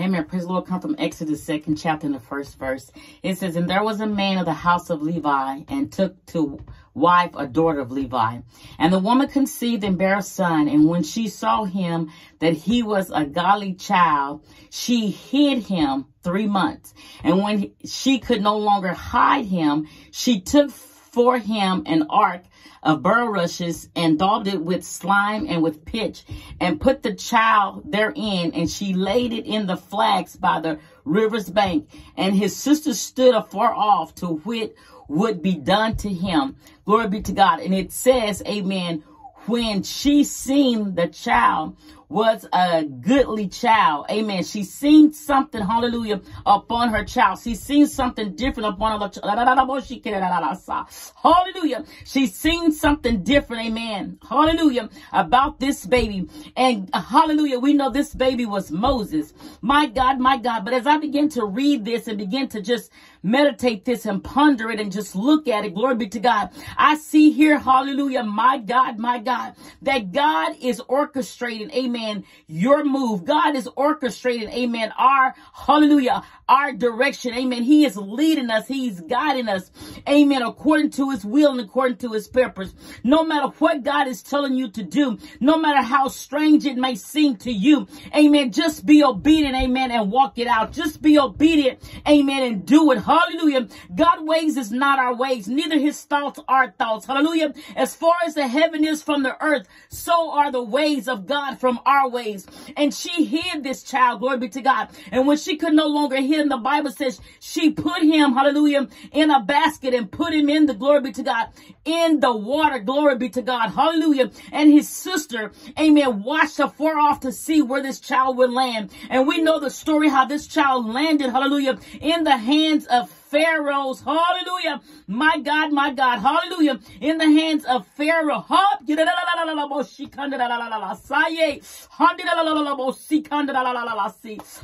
Amen. Praise the Lord. Come from Exodus second chapter in the first verse. It says, And there was a man of the house of Levi and took to wife a daughter of Levi. And the woman conceived and bare a son. And when she saw him that he was a godly child, she hid him three months. And when she could no longer hide him, she took for him an ark of bulrushes and daubed it with slime and with pitch and put the child therein and she laid it in the flags by the river's bank and his sister stood afar off to wit would be done to him. Glory be to God. And it says, amen, when she seen the child was a goodly child. Amen. She seen something, hallelujah, upon her child. She seen something different upon her child. Hallelujah. She seen something different. Amen. Hallelujah. About this baby. And hallelujah, we know this baby was Moses. My God, my God. But as I begin to read this and begin to just meditate this and ponder it and just look at it, glory be to God. I see here, hallelujah, my God, my God, that God is orchestrating, amen your move. God is orchestrating, amen, our, hallelujah, our direction, amen. He is leading us. He's guiding us, amen, according to his will and according to his purpose. No matter what God is telling you to do, no matter how strange it may seem to you, amen, just be obedient, amen, and walk it out. Just be obedient, amen, and do it. Hallelujah. God ways is not our ways, neither his thoughts are thoughts. Hallelujah. As far as the heaven is from the earth, so are the ways of God from our ways. And she hid this child, glory be to God. And when she could no longer hid him, the Bible says she put him, hallelujah, in a basket and put him in the, glory be to God, in the water, glory be to God, hallelujah. And his sister, amen, watched afar off to see where this child would land. And we know the story how this child landed, hallelujah, in the hands of Pharaoh's, hallelujah, my God, my God, hallelujah, in the hands of Pharaoh.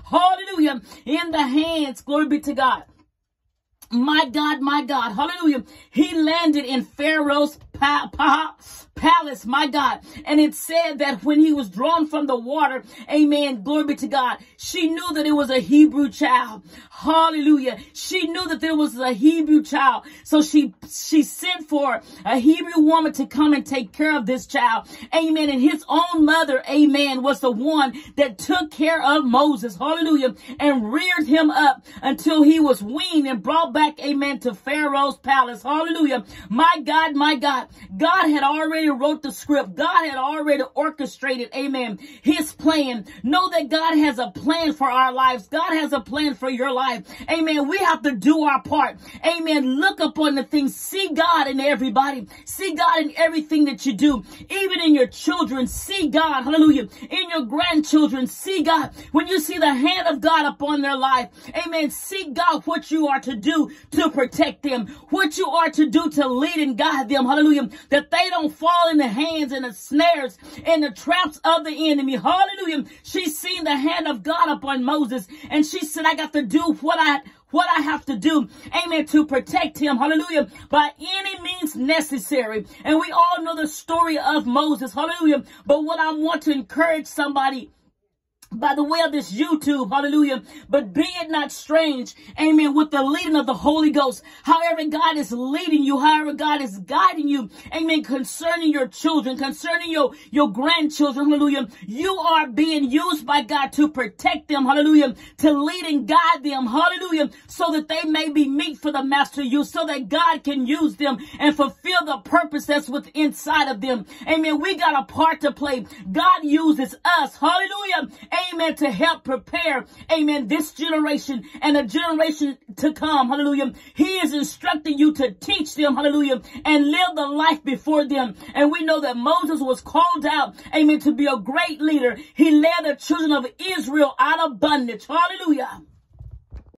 Hallelujah. In the hands, glory be to God. My God, my God, hallelujah. He landed in Pharaoh's pa- pa- palace, my God. And it said that when he was drawn from the water, amen, glory be to God, she knew that it was a Hebrew child. Hallelujah. She knew that there was a Hebrew child. So she, she sent for a Hebrew woman to come and take care of this child. Amen. And his own mother, amen, was the one that took care of Moses. Hallelujah. And reared him up until he was weaned and brought back, amen, to Pharaoh's palace. Hallelujah. My God, my God. God had already wrote the script. God had already orchestrated, amen, his plan. Know that God has a plan for our lives. God has a plan for your life. Amen. We have to do our part. Amen. Look upon the things. See God in everybody. See God in everything that you do. Even in your children. See God. Hallelujah. In your grandchildren. See God. When you see the hand of God upon their life. Amen. See God what you are to do to protect them. What you are to do to lead and guide them. Hallelujah. That they don't fall in the hands and the snares and the traps of the enemy. Hallelujah. She's seen the hand of God upon Moses and she said, I got to do what I what I have to do, amen, to protect him, hallelujah, by any means necessary. And we all know the story of Moses, hallelujah. But what I want to encourage somebody by the way of this YouTube, hallelujah. But be it not strange, amen, with the leading of the Holy Ghost. However God is leading you, however God is guiding you, amen, concerning your children, concerning your, your grandchildren, hallelujah. You are being used by God to protect them, hallelujah, to lead and guide them, hallelujah, so that they may be meet for the master use, so that God can use them and fulfill the purpose that's within inside of them. Amen. We got a part to play. God uses us, hallelujah amen, to help prepare, amen, this generation and a generation to come, hallelujah. He is instructing you to teach them, hallelujah, and live the life before them. And we know that Moses was called out, amen, to be a great leader. He led the children of Israel out of bondage, hallelujah.